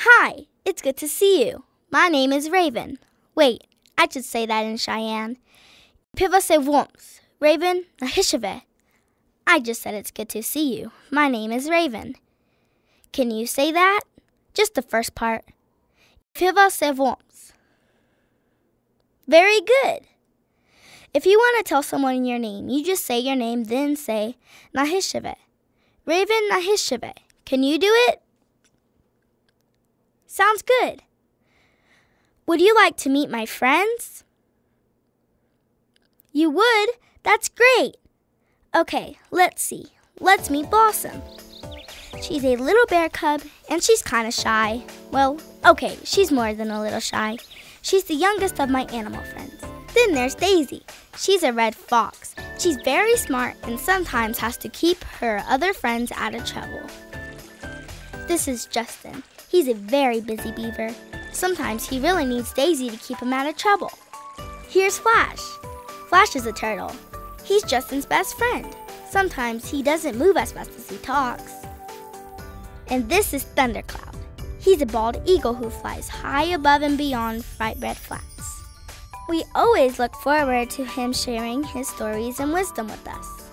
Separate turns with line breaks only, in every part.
Hi, it's good to see you. My name is Raven. Wait, I should say that in Cheyenne. Piva se worms. Raven Nahishave. I just said it's good to see you. My name is Raven. Can you say that? Just the first part. Piva se worms. Very good. If you want to tell someone your name, you just say your name, then say Nahishave. Raven Nahishave. Can you do it? Sounds good. Would you like to meet my friends? You would? That's great. Okay, let's see. Let's meet Blossom. She's a little bear cub and she's kind of shy. Well, okay, she's more than a little shy. She's the youngest of my animal friends. Then there's Daisy. She's a red fox. She's very smart and sometimes has to keep her other friends out of trouble. This is Justin. He's a very busy beaver. Sometimes he really needs Daisy to keep him out of trouble. Here's Flash. Flash is a turtle. He's Justin's best friend. Sometimes he doesn't move as fast as he talks. And this is Thundercloud. He's a bald eagle who flies high above and beyond Red Flats. We always look forward to him sharing his stories and wisdom with us.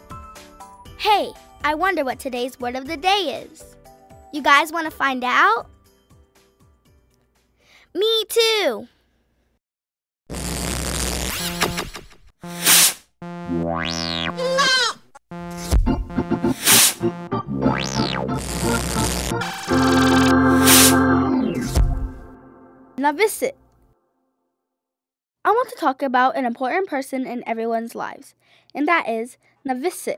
Hey, I wonder what today's word of the day is. You guys want to find out? Me too. Now visit. I want to talk about an important person in everyone's lives, and that is navésé'e.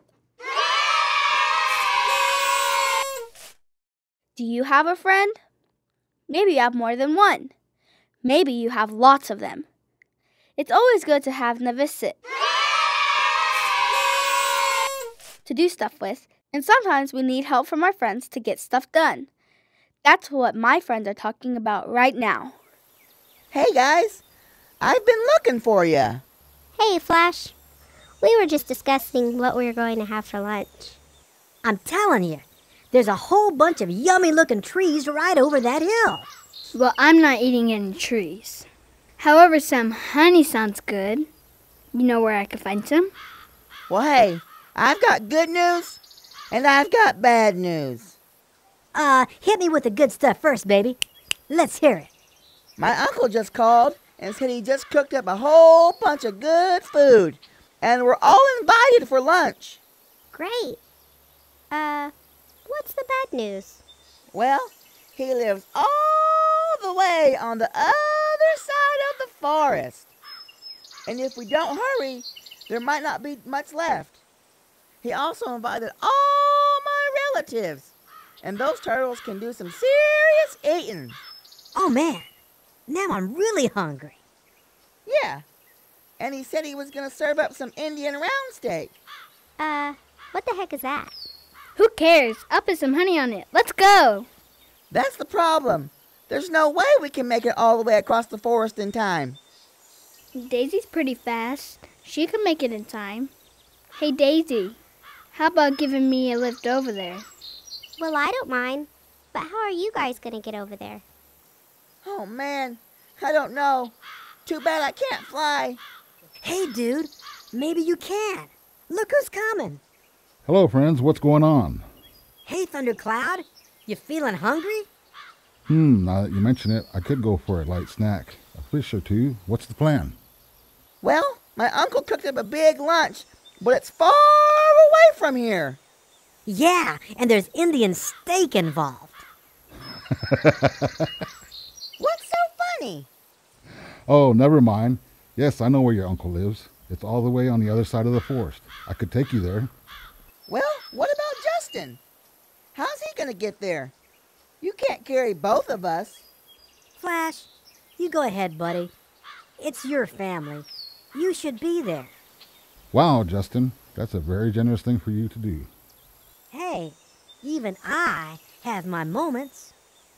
Do you have a friend? Maybe you have more than one. Maybe you have lots of them. It's always good to have navésé'e to do stuff with, and sometimes we need help from our friends to get stuff done. That's what my friends are talking about right now.
Hey guys, I've been looking for you.
Hey, Flash. We were just discussing what we were going to have for lunch.
I'm telling you, there's a whole bunch of yummy looking trees right over that hill.
Well, I'm not eating any trees. However, some honey sounds good. You know where I can find some?
Well, hey, I've got good news and I've got bad news.
Uh, hit me with the good stuff first, baby. Let's hear it.
My uncle just called and said he just cooked up a whole bunch of good food and we're all invited for lunch.
Great. Uh, what's the bad news?
Well, he lives all the way on the other side of the forest. And if we don't hurry, there might not be much left. He also invited all my relatives, and those turtles can do some serious eating.
Oh man, now I'm really hungry.
Yeah. And he said he was going to serve up some Indian round steak.
Uh, what the heck is that?
Who cares? I'll put some honey on it. Let's go.
That's the problem. There's no way we can make it all the way across the forest in time.
Daisy's pretty fast. She can make it in time. Hey, Daisy, how about giving me a lift over there?
Well, I don't mind. But how are you guys going to get over there?
Oh man, I don't know. Too bad I can't fly.
Hey, dude, maybe you can. Look who's coming.
Hello, friends. What's going on?
Hey, Thundercloud, you feeling hungry?
Hmm, now that you mention it, I could go for a light snack. A fish or two. What's the plan?
Well, my uncle cooked up a big lunch, but it's far away from here.
Yeah, and there's Indian steak involved.
What's so funny?
Oh, never mind. Yes, I know where your uncle lives. It's all the way on the other side of the forest. I could take you there.
Well, what about Justin? How's he going to get there? You can't carry both of us.
Flash, you go ahead, buddy. It's your family. You should be there.
Wow, Justin, that's a very generous thing for you to do.
Hey, even I have my moments.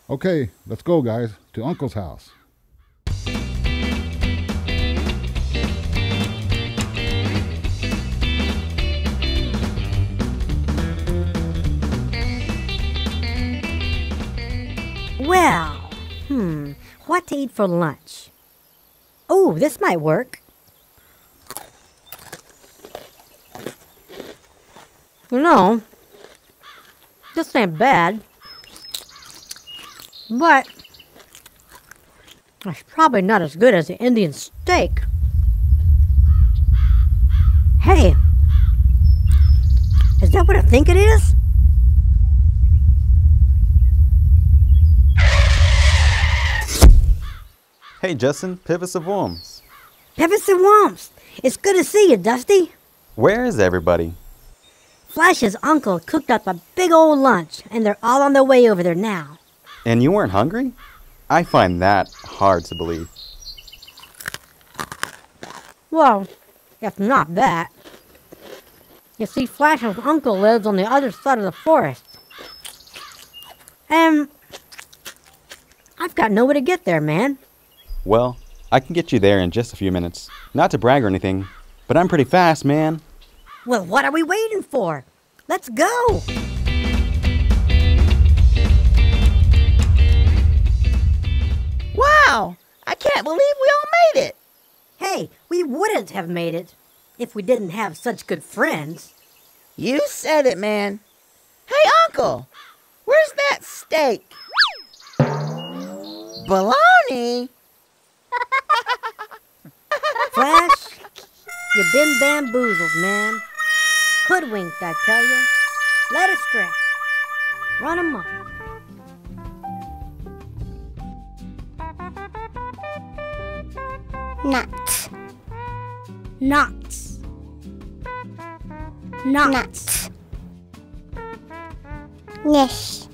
Okay, let's go, guys, to Uncle's house.
Well, hmm, what to eat for lunch? Oh, this might work. You know, this ain't bad. But it's probably not as good as the Indian steak. Hey, is that what I think it is?
Hey, Justin, Pivot of Worms.
Pivot and Worms! It's good to see you, Dusty.
Where is everybody?
Flash's uncle cooked up a big old lunch, and they're all on their way over there now.
And you weren't hungry? I find that hard to believe.
Well, if not that. You see, Flash's uncle lives on the other side of the forest. And I've got nowhere to get there, man.
Well, I can get you there in just a few minutes. Not to brag or anything, but I'm pretty fast, man.
Well, what are we waiting for? Let's go!
Wow! I can't believe we all made it.
Hey, we wouldn't have made it if we didn't have such good friends.
You said it, man. Hey, Uncle, where's that steak? Baloney?
Flash, you've been bamboozled, man. Hoodwinked, I tell you. Led astray. Run amok.
Nuts.
Nuts. Nuts. Nuts.
Nish.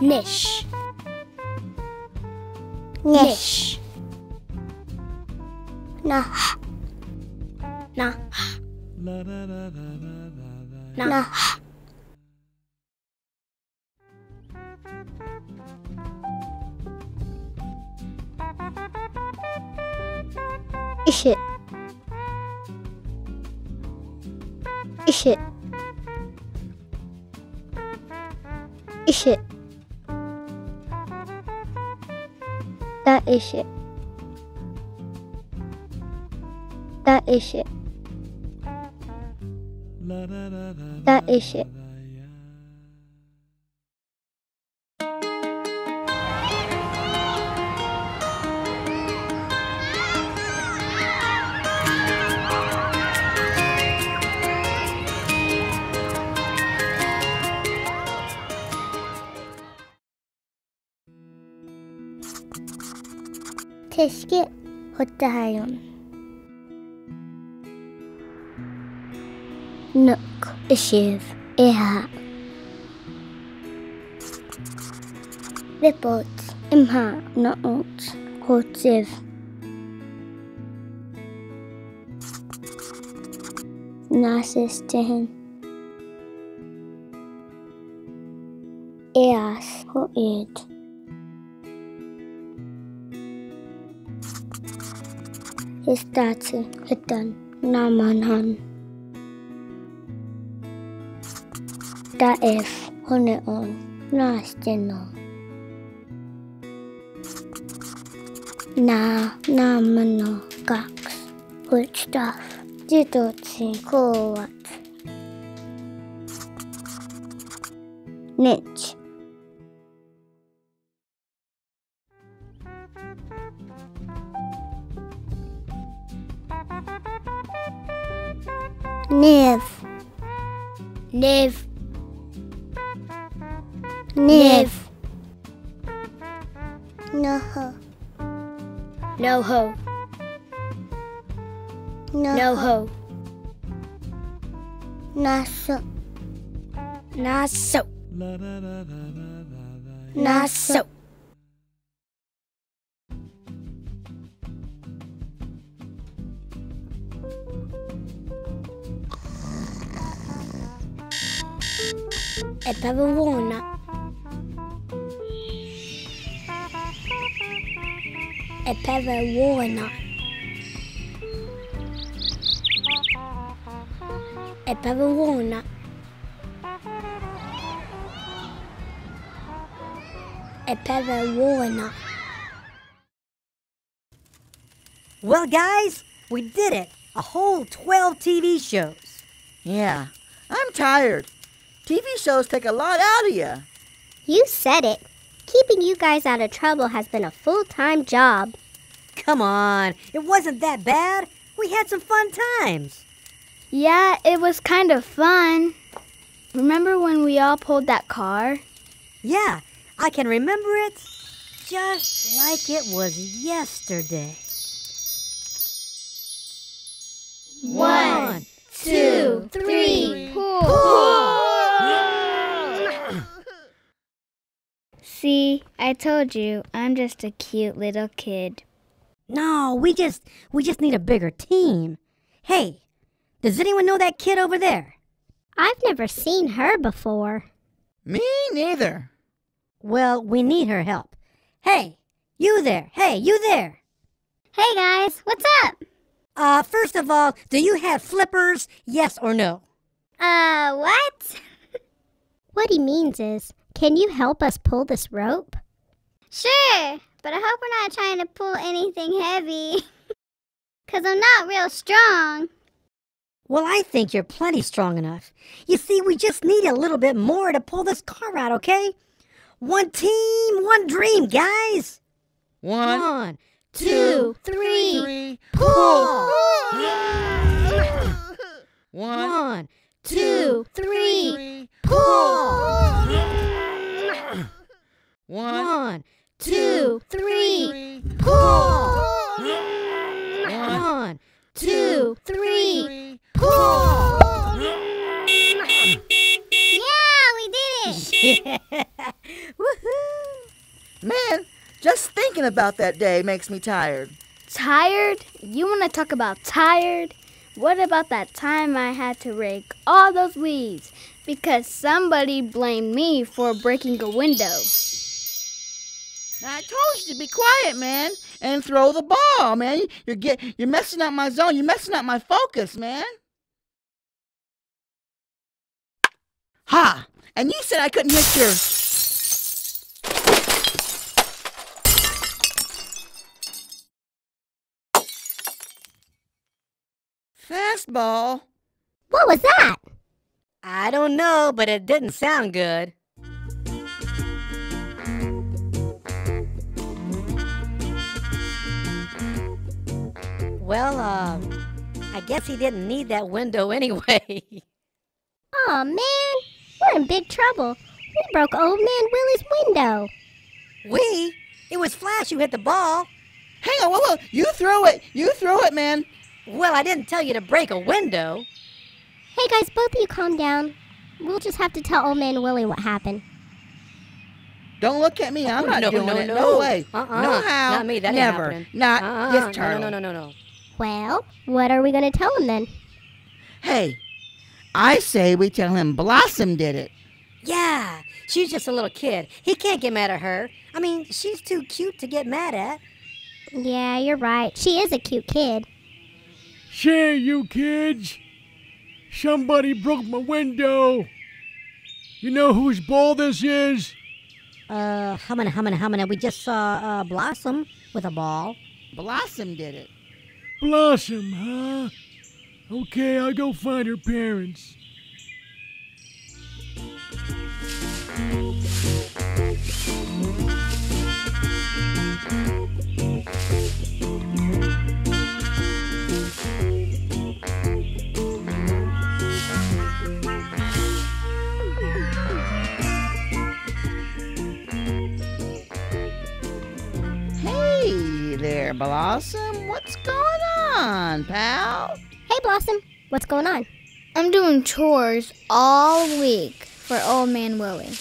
Nish.
Nish. Nah.
Nah. Nah.
Nah. Ish it. Ish it. Ish it. That is it. That is it. That is it.
Teşke hotayon. Nuk ishiv iha. Report imha naut hotiv. Nasis tihin. Eas ho Pistazie, Hittern, Namanhan. Da F, Honeon, Nasteno. Na, Namano, Gax, Hulstaff, Jitotsin, Kowat. Nitch. Niv. Niv. Niv.
No ho.
No ho.
No,
No ho.
Naso.
Naso.
Naso.
Naso.
A pebble walnut. A pebble walnut. A pebble walnut. A pebble.
Well, guys, we did it. A whole 12 TV shows.
Yeah, I'm tired. TV shows take a lot out of you.
You said it. Keeping you guys out of trouble has been a full time job.
Come on, it wasn't that bad. We had some fun times.
Yeah, it was kind of fun. Remember when we all pulled that car?
Yeah, I can remember it just like it was yesterday.
One, two, three, See, I told you, I'm just a cute little kid.
No, we just we just need a bigger team. Hey, does anyone know that kid over there?
I've never seen her before.
Me neither.
Well, we need her help. Hey, you there. Hey, you there.
Hey guys, what's up?
Uh, first of all, do you have flippers? Yes or no?
Uh, what? what he means is, can you help us pull this rope?
Sure, but I hope we're not trying to pull anything heavy. Cause I'm not real strong.
Well, I think you're plenty strong enough. You see, we just need a little bit more to pull this car out, okay? One team, one dream, guys.
One,
One,
two,
three.
three,
pull.
one,
One,
Two, three.
three,
pull.
One,
One,
Two, three.
pull.
one,
Two, three.
pull.
Yeah, we did it!
Woohoo!
Man, just thinking about that day makes me tired.
Tired? You want to talk about tired? What about that time I had to rake all those weeds because somebody blamed me for breaking a window?
I told you to be quiet, man, and throw the ball, man. You're get you're messing up my zone. You're messing up my focus, man. Ha! And you said I couldn't hit your. Fastball.
What was that?
I don't know, but it didn't sound good. Well, uh, I guess he didn't need that window anyway.
Oh man, we're in big trouble. We broke old man Willie's window.
we? It was Flash who hit the ball.
Hang on, whoa, whoa. You throw it. You throw it, man.
Well, I didn't tell you to break a window.
Hey guys, both of you calm down. We'll just have to tell old man Willie what happened.
Don't look at me. I'm
Oh,
not
no,
doing
no,
it.
no.
No way.
Uh-uh.
No how.
Not me. That
Never. Not
Uh-uh.
this turtle.
No, no, no, no, no.
Well, what are we gonna tell him then?
Hey, I say we tell him Blossom did it.
Yeah, she's just a little kid. He can't get mad at her. I mean, she's too cute to get mad at.
Yeah, you're right. She is a cute kid.
Say, you kids, somebody broke my window. You know whose ball this is?
Uh, humana, humana, humana. We just saw uh, Blossom with a ball.
Blossom did it.
Blossom, huh? Okay, I'll go find her parents.
Hey there, Blossom. What's going on, pal?
Hey, Blossom, what's going on?
I'm doing chores all week for old man Willie.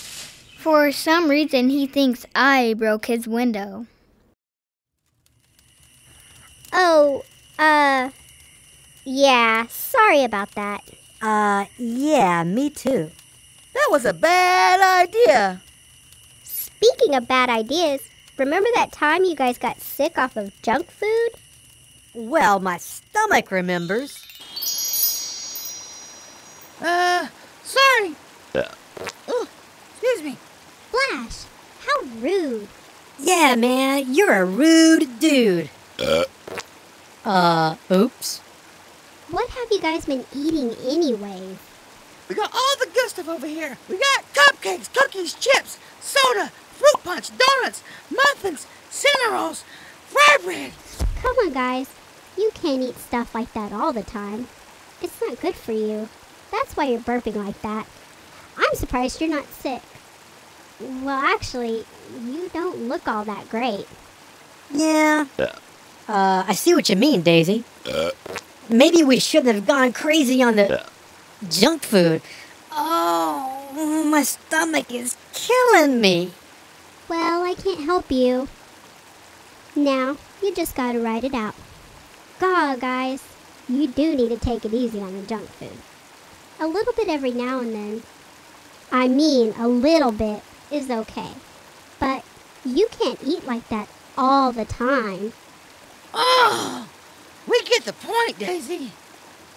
For some reason, he thinks I broke his window.
Oh, uh, yeah, sorry about that.
Uh, yeah, me too.
That was a bad idea.
Speaking of bad ideas, remember that time you guys got sick off of junk food?
Well, my stomach remembers.
Uh, sorry. Oh, excuse me.
Flash, how rude.
Yeah, man, you're a rude dude. Uh. Uh, oops.
What have you guys been eating anyway?
We got all the good stuff over here. We got cupcakes, cookies, chips, soda, fruit punch, donuts, muffins, cinnamon rolls, fry bread.
Come on, guys. You can't eat stuff like that all the time. It's not good for you. That's why you're burping like that. I'm surprised you're not sick. Well, actually, you don't look all that great.
Yeah. Uh, I see what you mean, Daisy. Maybe we shouldn't have gone crazy on the junk food. Oh, my stomach is killing me.
Well, I can't help you. Now, you just gotta ride it out. God, guys, you do need to take it easy on the junk food. A little bit every now and then. I mean, a little bit is okay. But you can't eat like that all the time.
Oh, we get the point, Daisy.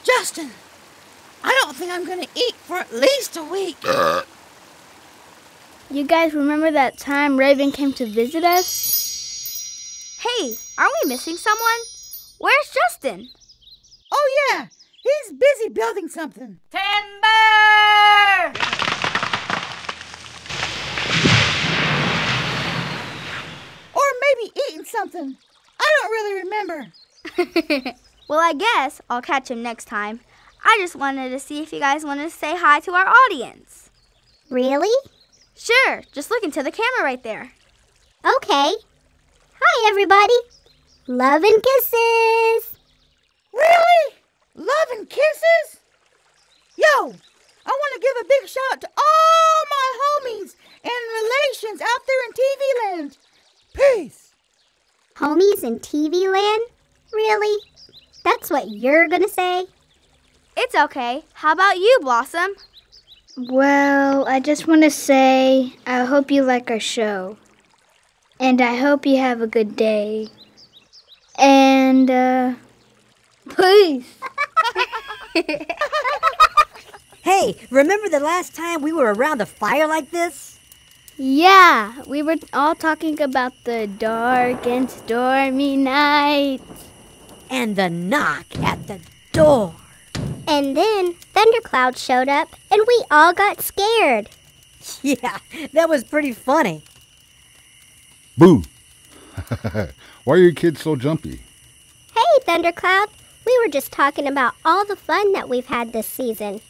Justin, I don't think I'm gonna eat for at least a week.
You guys remember that time Raven came to visit us?
Hey, aren't we missing someone? Where's Justin?
Oh yeah, he's busy building something.
Timber!
Or maybe eating something. I don't really remember.
well, I guess I'll catch him next time. I just wanted to see if you guys wanted to say hi to our audience.
Really?
Sure, just look into the camera right there.
Okay. Hi, everybody. Love and kisses.
Really? Love and kisses? Yo, I want to give a big shout out to all my homies and relations out there in TV land. Peace.
Homies in TV land? Really? That's what you're gonna say?
It's okay. How about you, Blossom?
Well, I just want to say I hope you like our show. And I hope you have a good day. And, uh, peace.
Hey, remember the last time we were around a fire like this?
Yeah, we were all talking about the dark and stormy nights.
And the knock at the door.
And then Thundercloud showed up and we all got scared.
Yeah, that was pretty funny.
Boo! Why are your kids so jumpy?
Hey, Thundercloud. We were just talking about all the fun that we've had this season.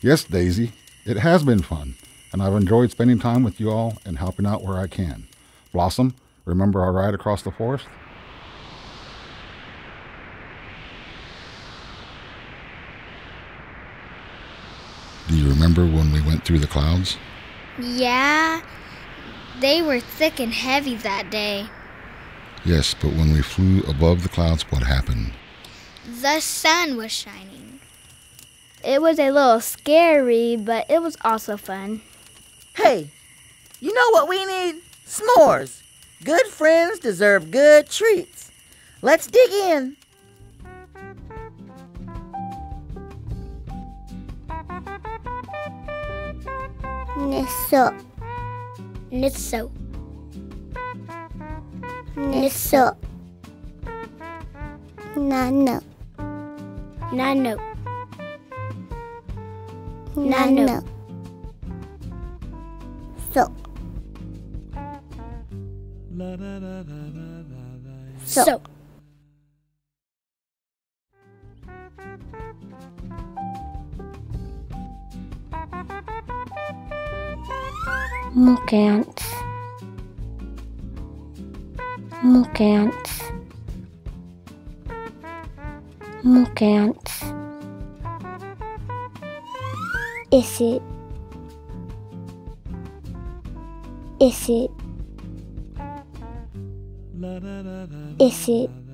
Yes, Daisy, it has been fun, and I've enjoyed spending time with you all and helping out where I can. Blossom, remember our ride across the forest? Do you remember when we went through the clouds?
Yeah, they were thick and heavy that day.
Yes, but when we flew above the clouds, what happened?
The sun was shining. It was a little scary, but it was also fun.
Hey, you know what we need? S'mores. Good friends deserve good treats. Let's dig in.
Nisso. Nisso. Nisso. Nano. Nano. Nano. So. So. Mukants. Mukants. Mukants. Is it? Is it? Is it?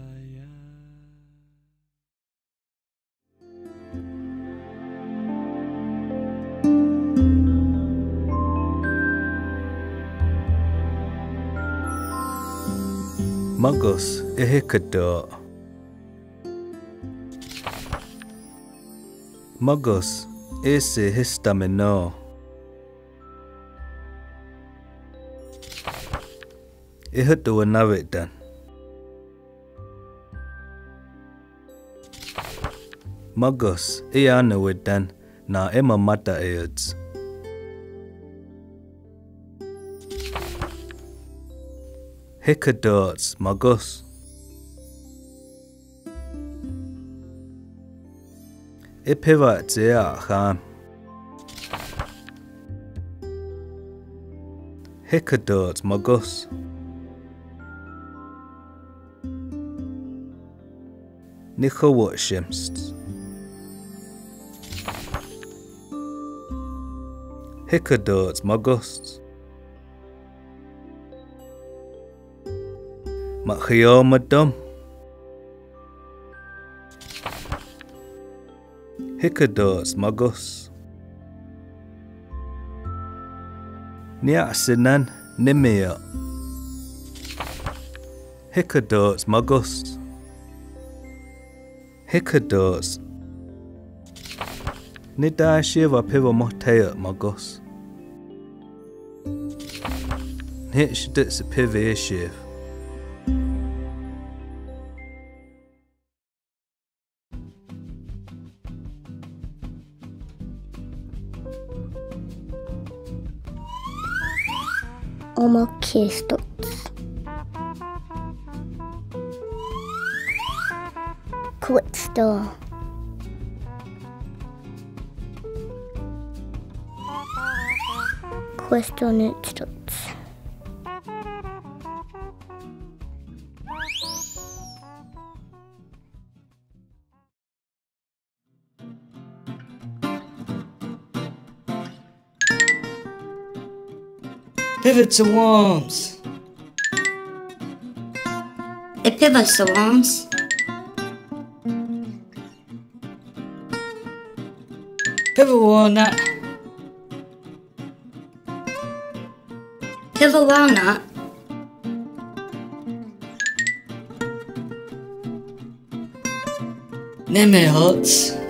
Mangos e he katoa. Mangos e se he stamina. E he tua nawetan. Mangos e anewetan na ema mata e uts. Hickadots, magos. Ipiva zea khan. Hickadots, magos. Nichowa shimst. Hickadots, magos. Machio madam. Hickados magos. Niasinan nimia. Hickados magos. Hickados. Nida shiva dits piva shiv.
Omokistots. Quitstall. Questionitstots.
Pivot to worms.
Epiva salams.
Pivot walnut.
Piva walnut.
Nemehots.
Nemehots.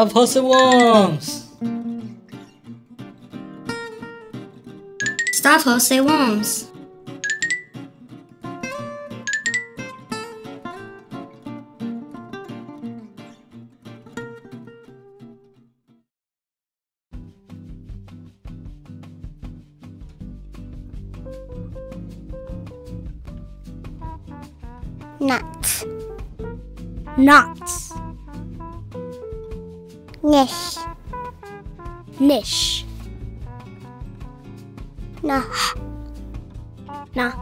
Stop hustle worms.
Stavros say worms.
Nish.
Nish.
Nah.
Nah.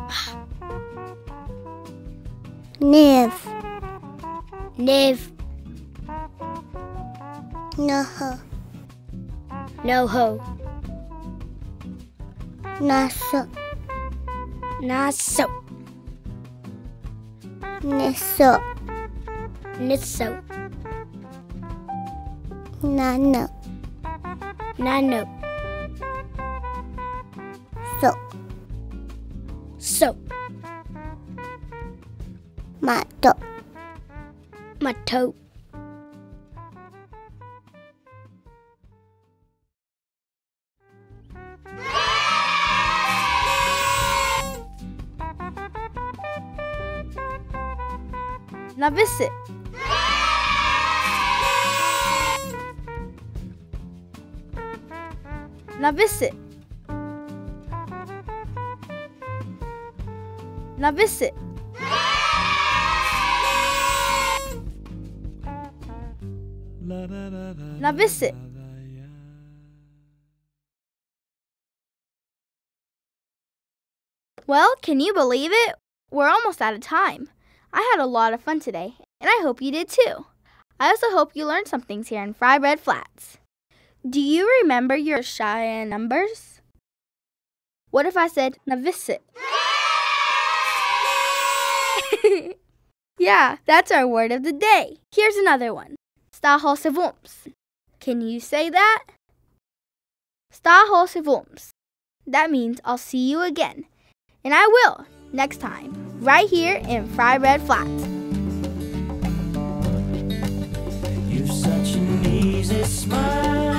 Niv.
Niv.
Naha.
No ho.
Nasa.
Naso.
Nisso.
Nisso.
Nano.
Nano.
So.
So.
Mato.
Mato. Now visit. Now visit. Now visit. Visit. Well, can you believe it? We're almost out of time. I had a lot of fun today, and I hope you did too. I also hope you learned some things here in Fry Bread Flats. Do you remember your Cheyenne numbers? What if I said navésé'e? yeah, that's our word of the day. Here's another one Stahosevums. Can you say that? Stahosevums. That means I'll see you again. And I will next time, right here in Fry Bread Flats.
You've such an easy smile.